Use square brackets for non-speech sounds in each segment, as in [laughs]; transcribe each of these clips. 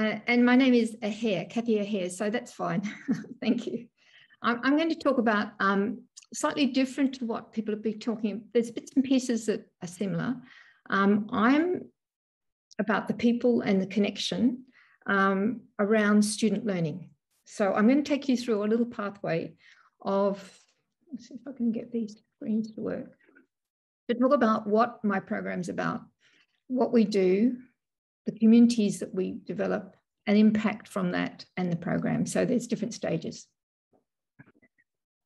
Uh, and my name is Egea, Kathy Egea, so that's fine. [laughs] Thank you. I'm, I'm, going to talk about um, slightly different to what people have been talking. There's bits and pieces that are similar. Um, I'm about the people and the connection um, around student learning. So I'm going to take you through a little pathway of, let's see if I can get these screens to work, to talk about what my program's about, what we do, the communities that we develop, and impact from that and the program. So there's different stages.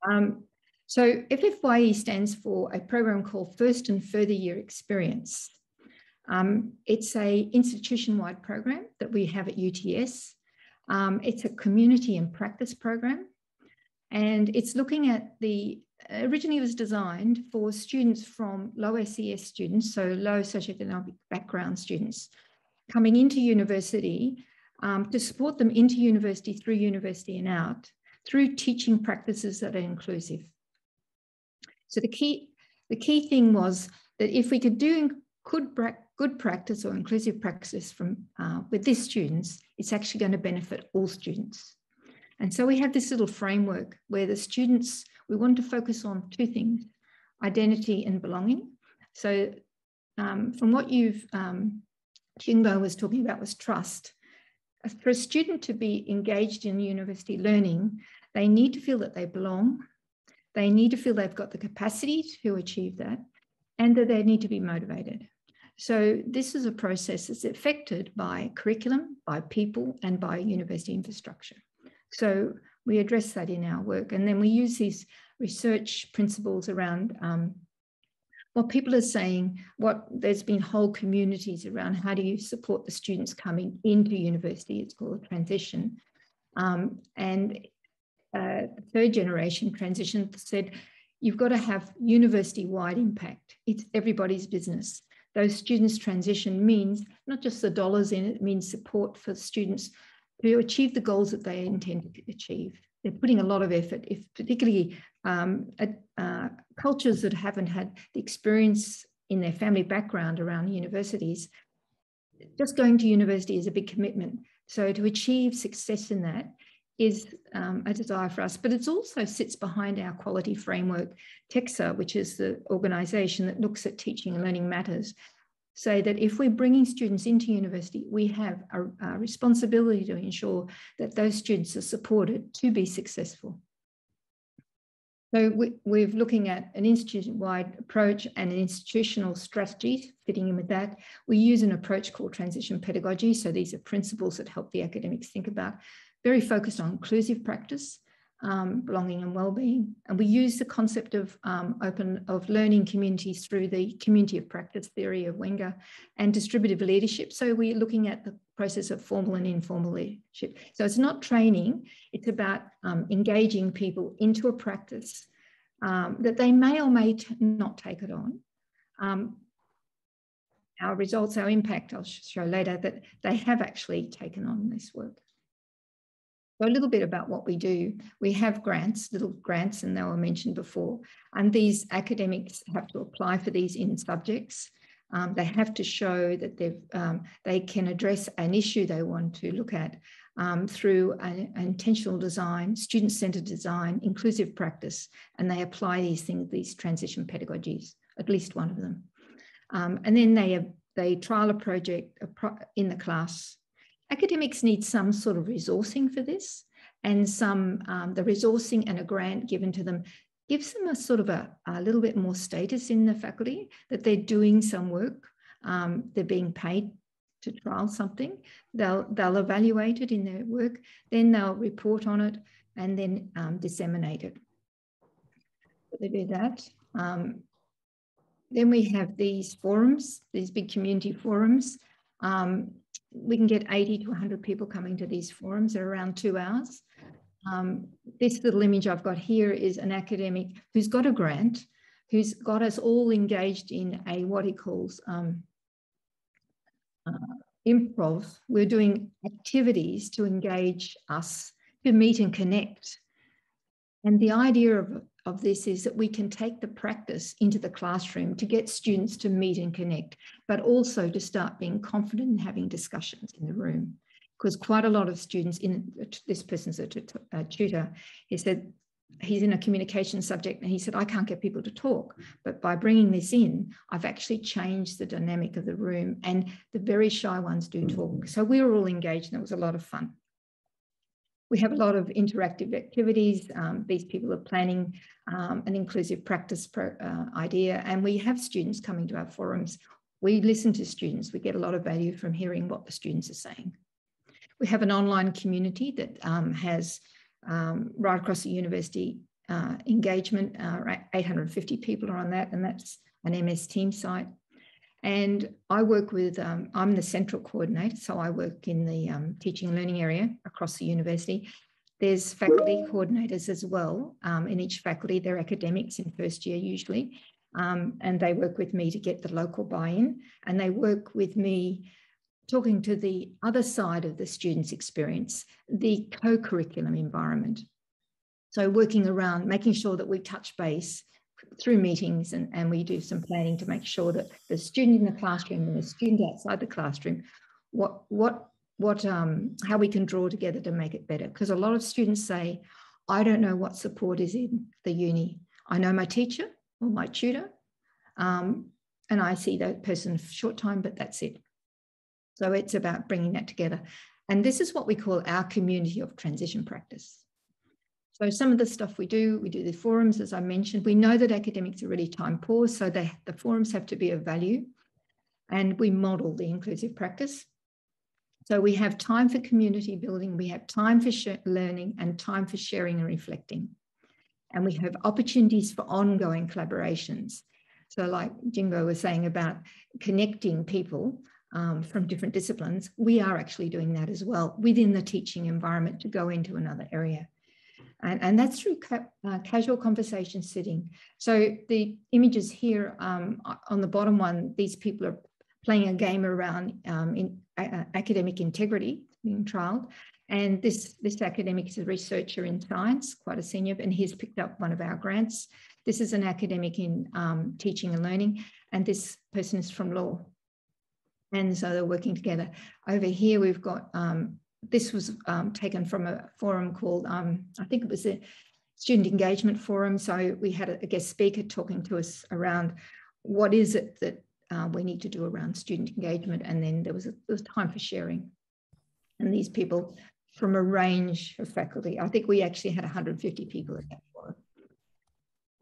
Um, so FFYE stands for a program called First and Further Year Experience. Um, it's a institution-wide program that we have at UTS. Um, it's a community and practice program, and it's looking at the originally was designed for students from low SES students, so low socioeconomic background students, coming into university um, to support them into university through university and out through teaching practices that are inclusive. So the key, the key thing was that if we could do good, good practice or inclusive practice from uh, with these students, it's actually going to benefit all students. And so we have this little framework where the students, we want to focus on two things, identity and belonging. So um, from what you've, um, Jingbo was talking about was trust. For a student to be engaged in university learning, they need to feel that they belong. They need to feel they've got the capacity to achieve that and that they need to be motivated. So this is a process that's affected by curriculum, by people, and by university infrastructure. So we address that in our work. And then we use these research principles around um, what people are saying, what there's been whole communities around how do you support the students coming into university, it's called a transition. Um, and uh, third generation transition said, you've got to have university wide impact. It's everybody's business. Those students transition means not just the dollars in it, it means support for students to achieve the goals that they intend to achieve. They're putting a lot of effort, if particularly um, uh, cultures that haven't had the experience in their family background around universities, just going to university is a big commitment. So to achieve success in that is um, a desire for us, but it also sits behind our quality framework, TEQSA, which is the organisation that looks at teaching and learning matters, say that if we're bringing students into university, we have a, a responsibility to ensure that those students are supported to be successful. So we, are looking at an institution-wide approach and an institutional strategy fitting in with that. We use an approach called transition pedagogy. So these are principles that help the academics think about, very focused on inclusive practice, um, belonging and well-being. And we use the concept of um, open of learning communities through the community of practice theory of Wenger and distributive leadership. So we're looking at the process of formal and informal leadership. So it's not training, it's about um, engaging people into a practice um, that they may or may not take it on. Um, our results, our impact, I'll show later that they have actually taken on this work. So a little bit about what we do. We have grants, little grants, and they were mentioned before. And these academics have to apply for these in subjects. Um, they have to show that they've, um, they can address an issue they want to look at um, through an, an intentional design, student-centered design, inclusive practice, and they apply these things, these transition pedagogies, at least one of them. Um, and then they, they trial a project in the class academics need some sort of resourcing for this and some um, the resourcing and a grant given to them gives them a sort of a, a little bit more status in the faculty that they're doing some work um, they're being paid to trial something they'll they'll evaluate it in their work then they'll report on it and then um, disseminate it. So they do that um, then we have these forums these big community forums um, we can get 80 to 100 people coming to these forums. They're around two hours. Um, this little image I've got here is an academic who's got a grant, who's got us all engaged in a what he calls um, uh, improv. We're doing activities to engage us, to meet and connect. And the idea of of this is that we can take the practice into the classroom to get students to meet and connect, but also to start being confident in having discussions in the room. because quite a lot of students in this person's a, a tutor, he said he's in a communication subject and he said i can't get people to talk but by bringing this in i've actually changed the dynamic of the room and the very shy ones do mm. talk. So we were all engaged and it was a lot of fun we have a lot of interactive activities um, these people are planning um, an inclusive practice pro, uh, idea and we have students coming to our forums we listen to students we get a lot of value from hearing what the students are saying we have an online community that um, has um, right across the university uh, engagement. Uh, 850 people are on that, and that's an MS Team site. And I work with, um, I'm the central coordinator, so I work in the um, teaching and learning area across the university. There's faculty coordinators as well um, in each faculty. They're academics in first year usually, um, and they work with me to get the local buy-in, and they work with me talking to the other side of the student's experience, the co-curriculum environment. So working around making sure that we touch base through meetings and, and we do some planning to make sure that the student in the classroom and the student outside the classroom, what, what, what, um, how we can draw together to make it better. Because a lot of students say, I don't know what support is in the uni. I know my teacher or my tutor, um, and I see that person for short time, but that's it. So it's about bringing that together. And this is what we call our community of transition practice. So some of the stuff we do, we do the forums, as I mentioned. We know that academics are really time poor, so they, the forums have to be of value. And we model the inclusive practice. So we have time for community building, we have time for learning and time for sharing and reflecting. And we have opportunities for ongoing collaborations. So like Jingbo was saying about connecting people, um, from different disciplines, we are actually doing that as well within the teaching environment to go into another area. And, and that's through ca uh, casual conversation sitting. So the images here um, on the bottom one, these people are playing a game around um, in, academic integrity being trialed. And this, this academic is a researcher in science, quite a senior, and he's picked up one of our grants. This is an academic in um, teaching and learning, and this person is from law and so they're working together. Over here, we've got, um, this was um, taken from a forum called, um, I think it was a student engagement forum. So we had a, guest speaker talking to us around what is it that uh, we need to do around student engagement. And then there was, a, there was time for sharing. And these people from a range of faculty, I think we actually had 150 people at that forum.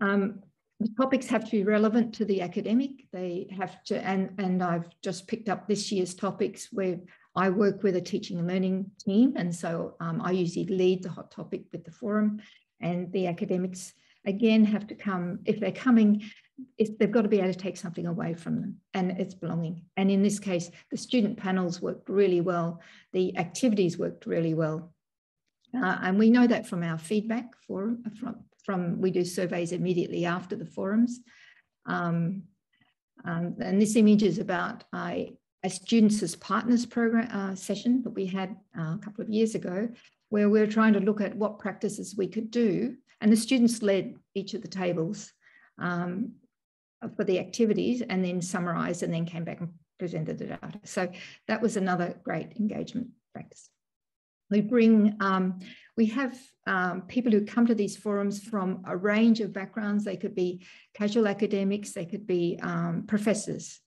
Um, the topics have to be relevant to the academic. They have to, and, and I've just picked up this year's topics where I work with a teaching and learning team. And so um, I usually lead the hot topic with the forum and the academics again have to come, if they're coming, if they've got to be able to take something away from them and it's belonging. And in this case, the student panels worked really well. The activities worked really well. Uh, and we know that from our feedback for, from, from we do surveys immediately after the forums. Um, um, and this image is about a, a students as partners program uh, session that we had uh, a couple of years ago, where we were trying to look at what practices we could do. And the students led each of the tables um, for the activities and then summarized and then came back and presented the data. So that was another great engagement practice. We bring, um, we have um, people who come to these forums from a range of backgrounds. They could be casual academics, they could be um, professors,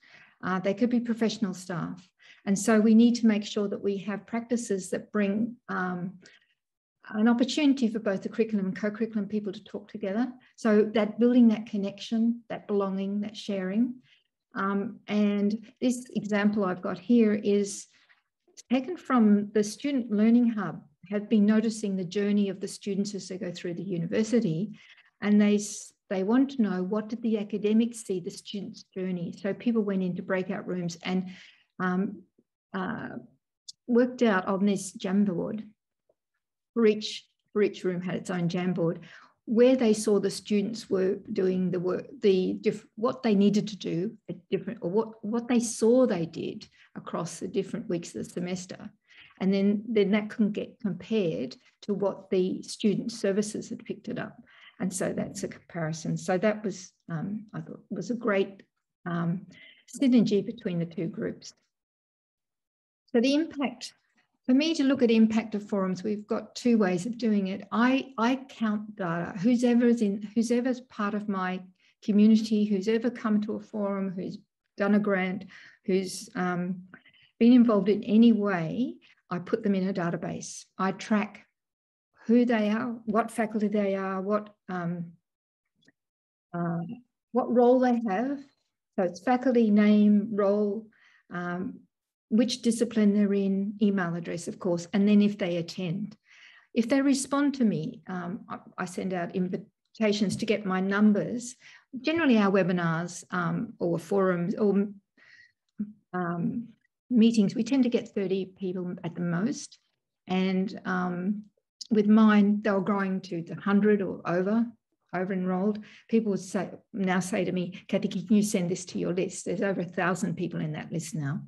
uh, they could be professional staff. And so we need to make sure that we have practices that bring um, an opportunity for both the curriculum and co-curriculum people to talk together. So that building that connection, that belonging, that sharing. Um, and this example I've got here is taken from the Student Learning Hub, have been noticing the journey of the students as they go through the university. And they, they want to know what did the academics see the students' journey. So people went into breakout rooms and um, uh, worked out on this Jamboard. For each, for each room had its own Jamboard where they saw the students were doing the work, the diff- what they needed to do at different, or what, what they saw they did across the different weeks of the semester. And then, then that can get compared to what the student services had picked it up. And so that's a comparison. So that was, um, I thought, was a great um, synergy between the two groups. So the impact For me to look at impact of forums, we've got two ways of doing it. I, I count data. Who's ever in, who's ever part of my community, who's ever come to a forum, who's done a grant, who's um, been involved in any way, I put them in a database. I track who they are, what faculty they are, what um, uh, what role they have. So it's faculty name, role, um, which discipline they're in, email address, of course, and then if they attend. If they respond to me, um, I, send out invitations to get my numbers. Generally, our webinars um, or forums or um, meetings, we tend to get 30 people at the most. And um, with mine, they were growing to the 100 or over, over enrolled. People would say now say to me, Kathy, can you send this to your list? There's over a thousand people in that list now.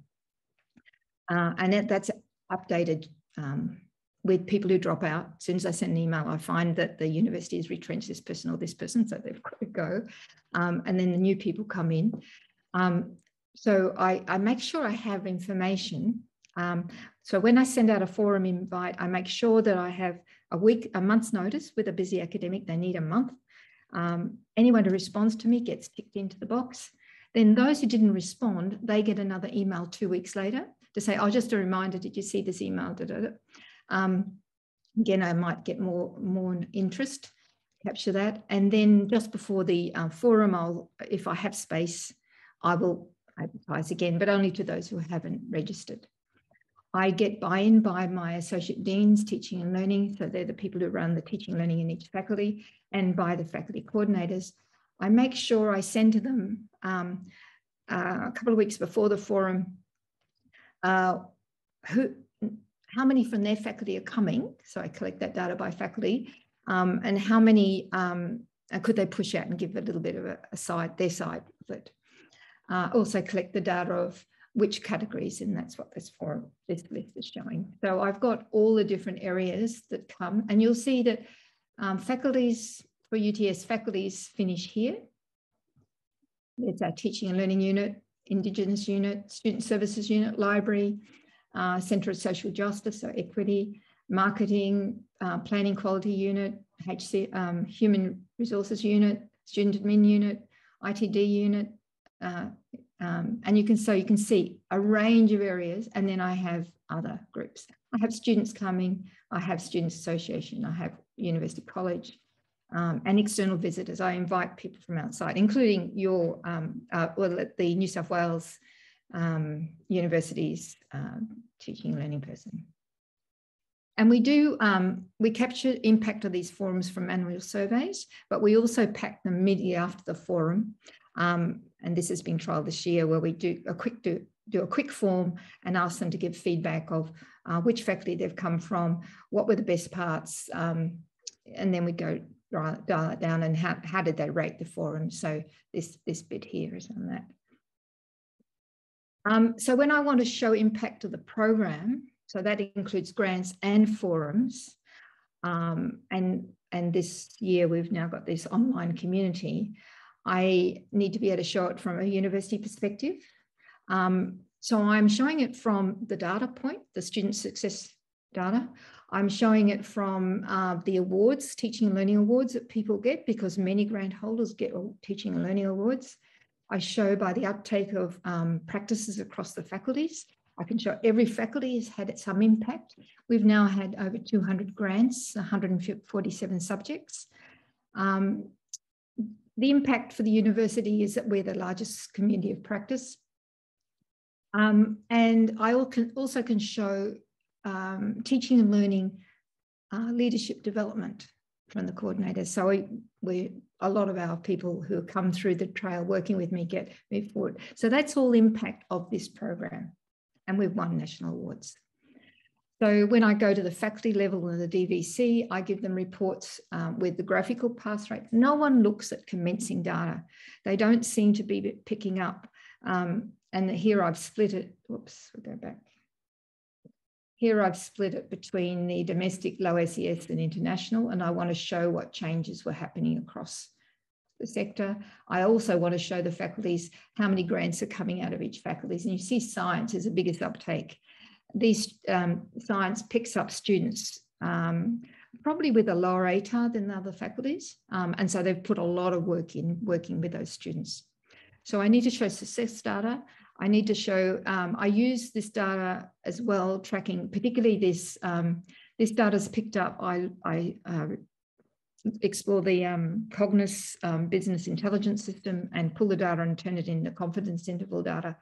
Uh, and that, that's updated um, with people who drop out. As soon as I send an email, I find that the university has retrenched this person or this person, so they've got to go. Um, and then the new people come in. Um, so I, I, make sure I have information. Um, so when I send out a forum invite, I make sure that I have a week, a month's notice with a busy academic. They need a month. Um, anyone who responds to me gets ticked into the box. Then those who didn't respond, they get another email two weeks later to say, oh, just a reminder, did you see this email? Da, da, da. Um, again, I might get more, more interest, capture that. And then just before the uh, forum, I'll, if I have space, I will advertise again, but only to those who haven't registered. I get buy-in by my associate deans, teaching and learning. So they're the people who run the teaching and learning in each faculty and by the faculty coordinators. I make sure I send to them um, uh, a couple of weeks before the forum uh, who, how many from their faculty are coming. So I collect that data by faculty um, and how many um, could they push out and give a little bit of a, a side, their side of it. Uh, also collect the data of which categories, and that's what this form, this list is showing. So I've got all the different areas that come, and you'll see that um, faculties for UTS faculties finish here. It's our teaching and learning unit, Indigenous unit, student services unit, library, uh, Centre of Social Justice, so equity, marketing, uh, planning quality unit, HC, um, human resources unit, student admin unit, ITD unit, uh, um, and you can so you can see a range of areas and then I have other groups. I have students coming, I have students association, I have university college um, and external visitors. I invite people from outside, including your, um, uh, well, the New South Wales um, University's uh, teaching and learning person. And we do, um, we capture impact of these forums from annual surveys, but we also pack them immediately after the forum um, and this has been trialled this year where we do a quick do, do a quick form and ask them to give feedback of uh, which faculty they've come from, what were the best parts, um, and then we go dial it down and how, how did they rate the forum. So this, this bit here is on that. Um, so when I want to show impact of the program, so that includes grants and forums, um, and, and this year we've now got this online community, I need to be able to show it from a university perspective. Um, so I'm showing it from the data point, the student success data. I'm showing it from uh, the awards, teaching and learning awards that people get because many grant holders get teaching and learning awards. I show by the uptake of um, practices across the faculties. I can show every faculty has had some impact. We've now had over 200 grants, 147 subjects. Um, the impact for the university is that we're the largest community of practice. Um, and I also can show um, teaching and learning uh, leadership development from the coordinators. So we, we, a lot of our people who come through the trail working with me get moved forward. So that's all impact of this program. And we've won national awards. So when I go to the faculty level and the DVC, I give them reports um, with the graphical pass rate. No one looks at commencing data. They don't seem to be picking up. Um, and here I've split it. Whoops, we'll go back. Here I've split it between the domestic low SES and international, and I want to show what changes were happening across the sector. I also want to show the faculties how many grants are coming out of each faculties. And you see science is the biggest uptake these um, science picks up students um, probably with a lower ATAR than the other faculties. Um, and so they've put a lot of work in working with those students. So I need to show success data. I need to show, um, I use this data as well, tracking, particularly this, um, this data is picked up, I, I uh, explore the um, Cognos um, business intelligence system and pull the data and turn it into confidence interval data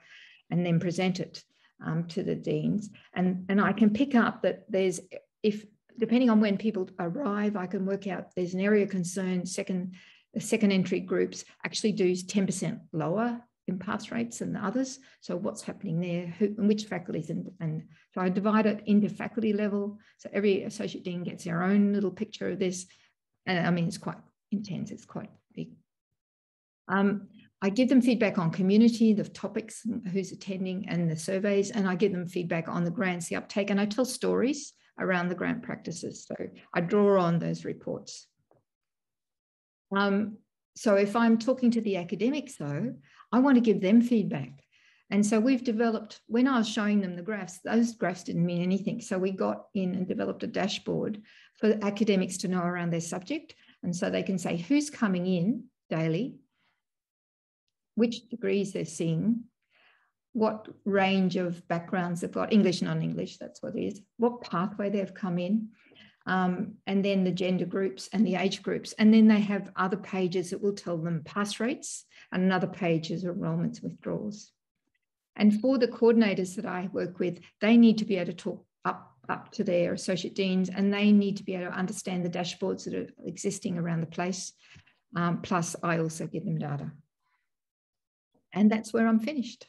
and then present it um, to the deans. And, and I can pick up that there's, if depending on when people arrive, I can work out there's an area concern, second, second entry groups actually do 10% lower in pass rates than the others. So what's happening there, who, and which faculties, and, and so I divide it into faculty level. So every associate dean gets their own little picture of this. And I mean, it's quite intense, it's quite big. Um, I give them feedback on community, the topics, who's attending, and the surveys, and I give them feedback on the grants, the uptake, and I tell stories around the grant practices. So I draw on those reports. Um, so if I'm talking to the academics though, I want to give them feedback. And so we've developed, when I was showing them the graphs, those graphs didn't mean anything. So we got in and developed a dashboard for academics to know around their subject. And so they can say who's coming in daily, which degrees they're seeing, what range of backgrounds they've got, English, non-English, that's what it is, what pathway they've come in, um, and then the gender groups and the age groups. And then they have other pages that will tell them pass rates and another page is enrollments withdrawals. And for the coordinators that I work with, they need to be able to talk up, up to their associate deans and they need to be able to understand the dashboards that are existing around the place. Um, plus, I also give them data. And that's where I'm finished.